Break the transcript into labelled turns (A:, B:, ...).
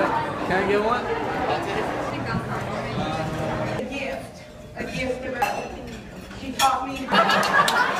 A: Can I get one?
B: A gift, a gift about, she taught me.